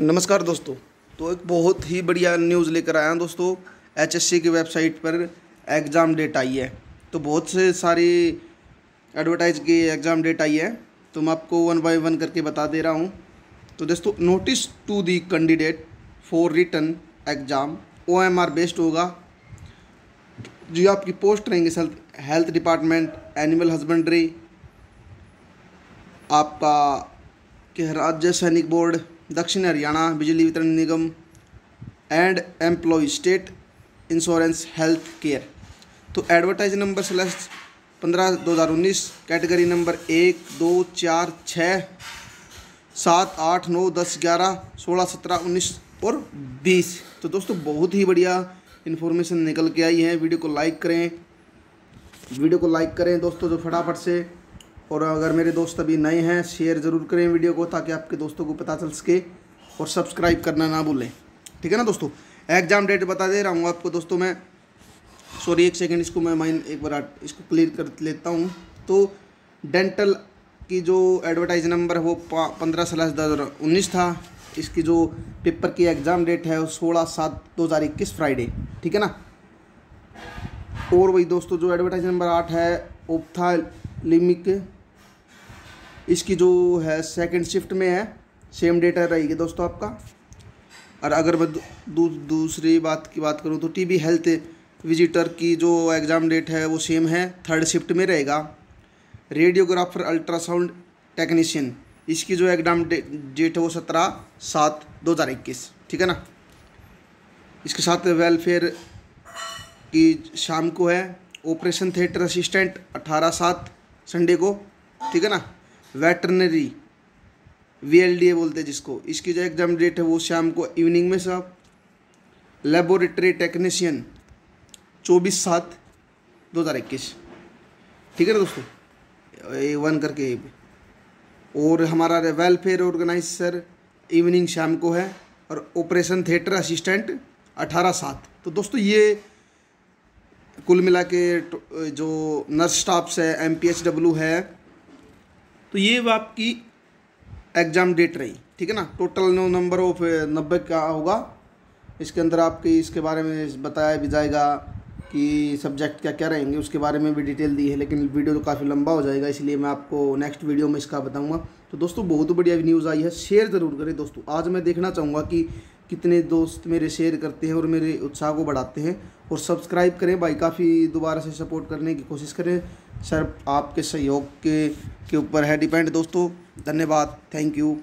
नमस्कार दोस्तों। तो एक बहुत ही बढ़िया न्यूज़ लेकर आया हूँ दोस्तों। एचएससी की वेबसाइट पर एग्ज़ाम डेट आई है। तो बहुत से सारी एडवर्टाइज की एग्ज़ाम डेट आई है। तो मैं आपको वन बाय वन करके बता दे रहा हूँ। तो दोस्तों notice to the candidate for written exam O M R based होगा। जो, आपकी पोस्ट रहेंगे हेल्थ डिपार्टमेंट एनिमल हस्बेंड्री आपका राज्य सैनिक board Dakshin Haryana Bijli Vitran Nigam and employee state insurance health care तो एडवर्टाइज नंबर स्लैश पंद्रह दो हज़ार उन्नीस कैटेगरी नंबर एक, दो, चार छः सात, आठ, नौ, दस, ग्यारह, सोलह, सत्रह, उन्नीस और बीस। तो दोस्तों, बहुत ही बढ़िया इन्फॉर्मेशन निकल के आई है। वीडियो को लाइक करें। वीडियो को लाइक करें दोस्तों, जो फटाफट से और अगर मेरे दोस्त अभी नए हैं शेयर ज़रूर करें वीडियो को ताकि आपके दोस्तों को पता चल सके और सब्सक्राइब करना ना भूलें। ठीक है ना दोस्तों? एग्ज़ाम डेट बता दे रहा हूँ आपको दोस्तों मैं। सॉरी एक सेकेंड इसको मैं माइंड एक बार इसको क्लियर कर लेता हूँ। तो डेंटल की जो एडवर्टाइज नंबर है, वो पंद्रह सलाह दो हज़ार उन्नीस था। इसकी जो पेपर की एग्ज़ाम डेट है, वो सोलह सात दो हज़ार इक्कीस फ्राइडे ठीक है ना? और वही दोस्तों, जो एडवर्टाइज नंबर आठ है लिमिक इसकी जो है सेकंड शिफ्ट में है सेम डेटा रहेगी दोस्तों आपका। और अगर मैं दू, दूसरी बात की बात करूँ तो टीबी हेल्थ विजिटर की जो एग्ज़ाम डेट है वो सेम है थर्ड शिफ्ट में रहेगा। रेडियोग्राफर अल्ट्रासाउंड टेक्नीशियन इसकी जो एग्ज़ाम डेट है वो सत्रह सात दो हज़ार इक्कीस ठीक है ना? इसके साथ वेलफेयर की शाम को है ऑपरेशन थिएटर असिस्टेंट अठारह सात संडे को ठीक है ना? Veterinary V L D A बोलते हैं जिसको। इसकी जो एग्ज़ाम डेट है वो शाम को इवनिंग में साहब। लेबोरेटरी टेक्नीशियन चौबीस सात, दो हज़ार इक्कीस। ठीक है ना दोस्तों? ए वन करके ए और हमारा वेलफेयर ऑर्गेनाइजर इवनिंग शाम को है और ऑपरेशन थिएटर असिस्टेंट अठारह सात। तो दोस्तों ये कुल मिला के, जो नर्स स्टाफ्स है एम पी एच डब्ल्यू है तो ये आपकी एग्ज़ाम डेट रही, ठीक है ना? टोटल नो नंबर ऑफ़ नब्बे का होगा। इसके अंदर आपकी, इसके बारे में बताया भी जाएगा कि सब्जेक्ट क्या क्या रहेंगे। उसके बारे में भी डिटेल दी है, लेकिन वीडियो तो काफ़ी लंबा हो जाएगा, इसलिए मैं आपको नेक्स्ट वीडियो में इसका बताऊँगा। तो दोस्तों, बहुत बढ़िया न्यूज़ आई है। शेयर ज़रूर करें दोस्तों। आज मैं देखना चाहूँगा कि कितने दोस्त मेरे शेयर करते हैं और मेरे उत्साह को बढ़ाते हैं। और सब्सक्राइब करें भाई, काफ़ी दोबारा से सपोर्ट करने की कोशिश करें। सर, आपके सहयोग के के ऊपर है डिपेंड दोस्तों। धन्यवाद। Thank you